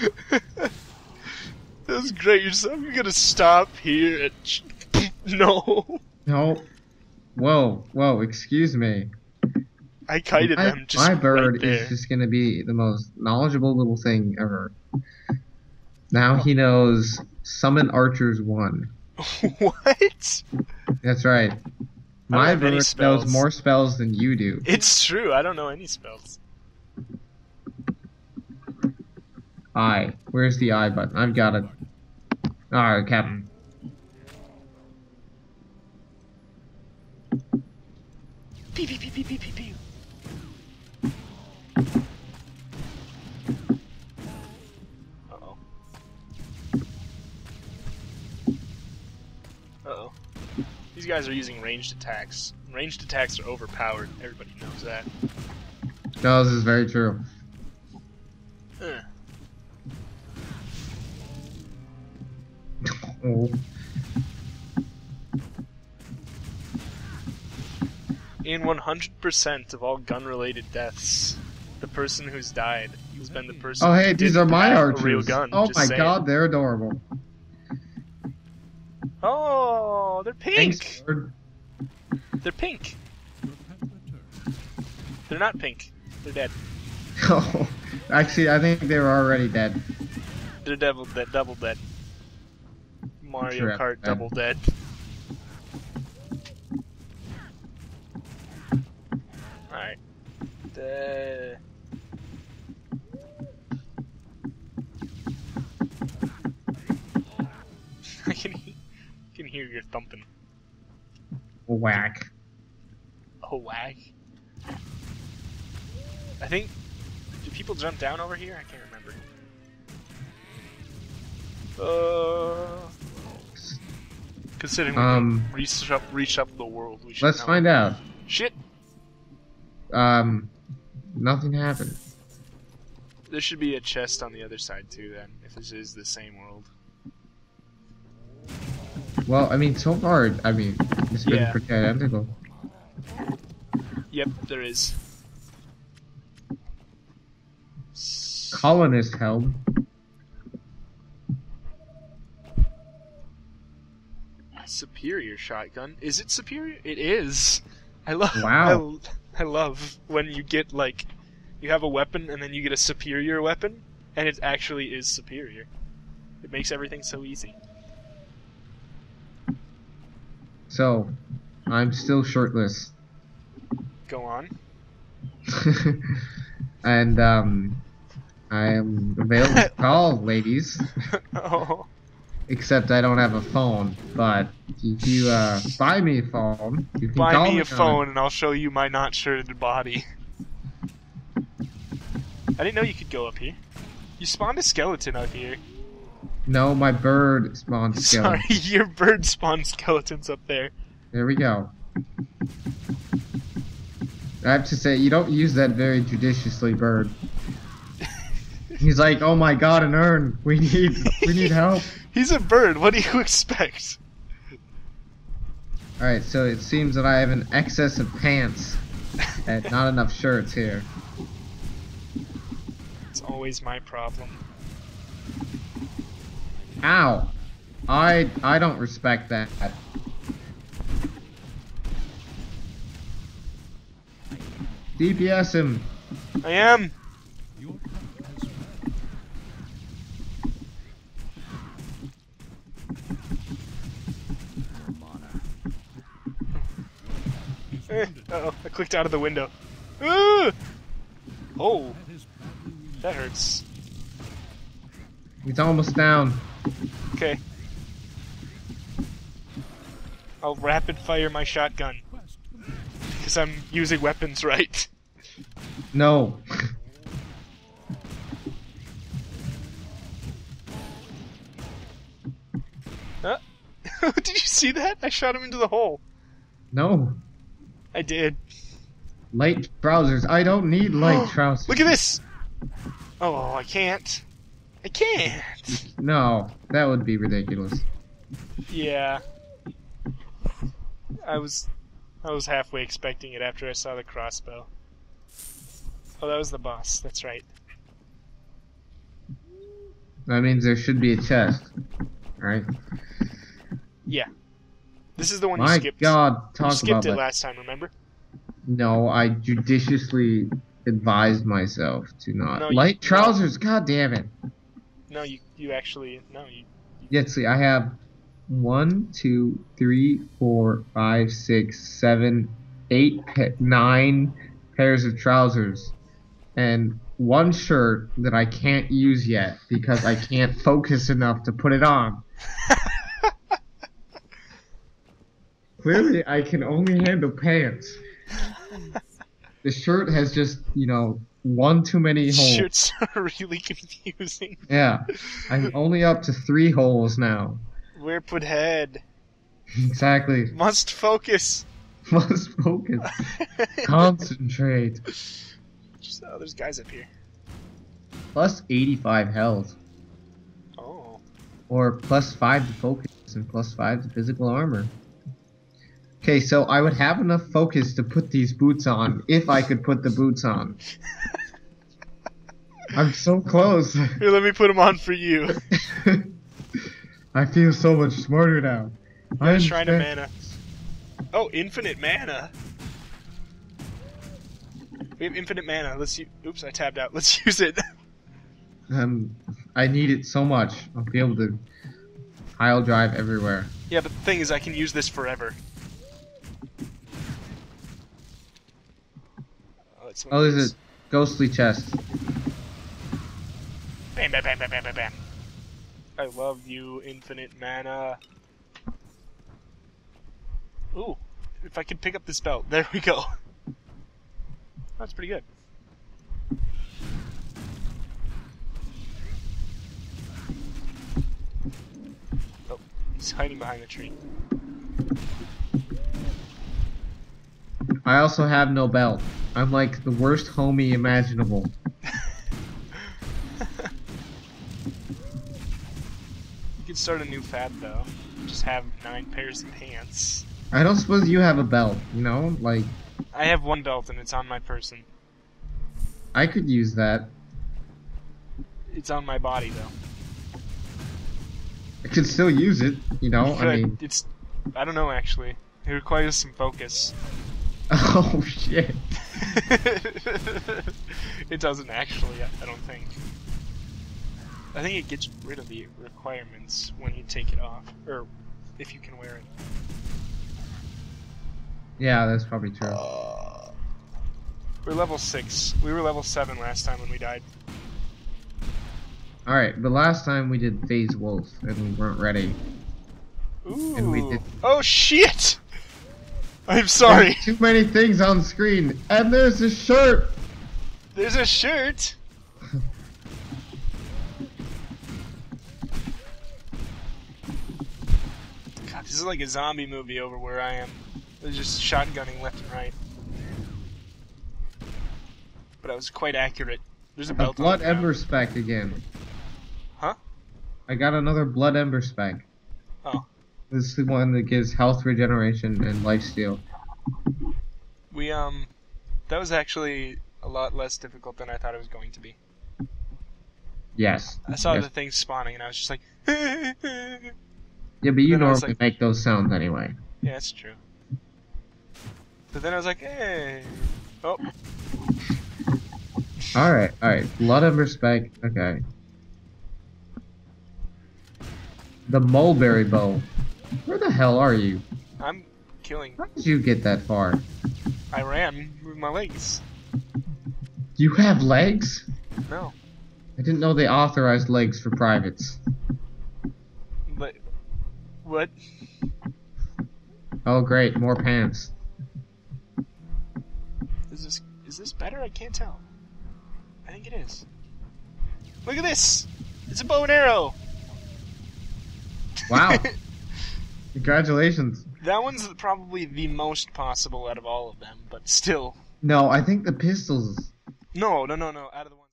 that was great. You're, so, you're gonna stop here at. no. No. Whoa, whoa, excuse me. I kited my, them just my bird right is just gonna be the most knowledgeable little thing ever. Now he knows summon archers one. what? That's right. My bird spells. knows more spells than you do. It's true. I don't know any spells. I. Where's the I button? I've got it. Alright, Captain. Pew pew pew pew pew pew pew. Uh-oh. Uh-oh. These guys are using ranged attacks. Ranged attacks are overpowered. Everybody knows that. No, this is very true. Oh. In 100% of all gun-related deaths, the person who's died has been the person Oh, hey, these are my archers. real gun. oh my saying. god, they're adorable. Oh, they're pink. Thanks. They're pink. They're not pink. They're dead. Oh, actually, I think they were already dead. They're double dead. Double dead. Mario Kart double dead. Alright. The... I can, he- can hear your thumping. Whack. Oh, wag. I think. Do people jump down over here? I can't remember. Uh. Considering we Um, can reach up, reach up the world, we should. Let's know. find out. Shit! Um, nothing happened. There should be a chest on the other side too. Then, if this is the same world. Well, I mean, so far, I mean, it's been Yeah. pretty identical. Yep, there is. Colonist helm. Superior shotgun. Is it superior? It is. I love. Wow. I, I love when you get like, you have a weapon and then you get a superior weapon, and it actually is superior. It makes everything so easy. So, I'm still shirtless. Go on. and, um, I am available to call, ladies. oh, Except I don't have a phone. But if you, uh, buy me a phone, you can buy me on a it. phone and I'll show you my not shirted body. I didn't know you could go up here. You spawned a skeleton up here. No, my bird spawned skeleton. Sorry, your bird spawned skeletons up there. There we go. I have to say, you don't use that very judiciously, bird. He's like, oh my god, an urn. We need, we need help. He's a bird. What do you expect? Alright, so it seems that I have an excess of pants and not enough shirts here. It's always my problem. Ow! I I don't respect that. DPS him. I am. Eh, uh-oh, I clicked out of the window. Oh, that hurts. He's almost down. Okay. I'll rapid fire my shotgun. Because I'm using weapons right. No. Huh? Did you see that? I shot him into the hole. No. I did. Light trousers. I don't need light trousers. Look at this! Oh, I can't. I can't. No, that would be ridiculous. Yeah. I was I was halfway expecting it after I saw the crossbow. Oh, that was the boss. That's right. That means there should be a chest. Right? This is the one My you skipped. God, you skipped about it that. last time, remember? No, I judiciously advised myself to not. No, you- Light trousers, god damn it. No, you you actually no you. Yeah, see, I have one, two, three, four, five, six, seven, eight, nine pairs of trousers, and one shirt that I can't use yet because I can't focus enough to put it on. Clearly, I can only handle pants. The shirt has just, you know, one too many holes. Shirts are really confusing. Yeah, I'm only up to three holes now. Where put head? Exactly. Must focus. Must focus. Concentrate. Just, oh, there's guys up here. Plus 85 health. Oh, Or plus 5 to focus and plus 5 to physical armor. Okay, so I would have enough focus to put these boots on if I could put the boots on. I'm so close. here, let me put them on for you. I feel so much smarter now. I I'm shrine of understand- mana. Oh, infinite mana. We have infinite mana. Let's use. Oops, I tabbed out. Let's use it. Um, I need it so much. I'll be able to pile drive everywhere. yeah, but the thing is, I can use this forever. It's one Oh, there's those- a ghostly chest. Bam, bam, bam, bam, bam, bam, bam. I love you, infinite mana. Ooh, if I could pick up this belt. There we go. That's pretty good. Oh, he's hiding behind a tree. I also have no belt. I'm like the worst homie imaginable. You could start a new fad though. Just have nine pairs of pants. I don't suppose you have a belt, you know? Like, I have one belt and it's on my person. I could use that. It's on my body though. I could still use it, you know? You I mean, it's. I don't know actually. It requires some focus. oh shit. it doesn't actually. I don't think. I think it gets rid of the requirements when you take it off, or if you can wear it. Yeah, that's probably true. Uh, we're level six. We were level seven last time when we died. Alright, but last time we did Phase Wolf and we weren't ready. Ooh. And we did- Oh shit! I'm sorry. There's too many things on screen, and there's a shirt! There's a shirt. God, this is like a zombie movie over where I am. They're just shotgunning left and right. But I was quite accurate. There's a A belt on Blood. Ember spec again. Huh? I got another Blood Ember spec. Oh. This is the one that gives health regeneration and lifesteal. We um, that was actually a lot less difficult than I thought it was going to be. Yes. I saw Yes. the thing spawning and I was just like, Yeah, but you normally like- make those sounds anyway. yeah, that's true. But then I was like, hey, oh, Alright, alright. Blood Ember spec. Okay. The Mulberry Bow. Where the hell are you? I'm killing. How did you get that far? I ran with my legs. You have legs? No, I didn't know they authorized legs for privates. but what? Oh great, more pants. Is this is this better? I can't tell. I think it is. Look at this! It's a bow and arrow. Wow. Congratulations. that one's probably the most possible out of all of them, but still. No, I think the pistols No, no, no, no. Out of the one.